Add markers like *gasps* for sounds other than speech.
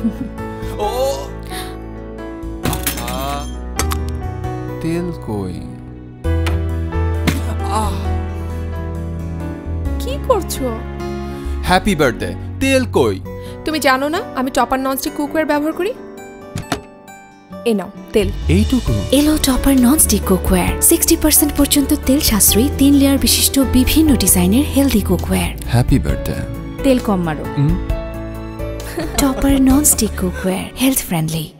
*laughs* Oh. *gasps* তেল কই? কি করছ? হ্যাপি বার্থডে তেল কই? তুমি জানো না আমি টপার ননস্টিক কুকওয়্যার ব্যবহার করি? এ নাও তেল। এইটুকু। এলো Topper nonstick cookware. Sixty percent পর্যন্ত তেল সাশ্রয়ী তিন লেয়ার বিশিষ্ট বিভিন্ন ডিজাইনের হেলদি কুকওয়্যার। হ্যাপি বার্থডে তেল কম মারো। Topper nonstick cookware health friendly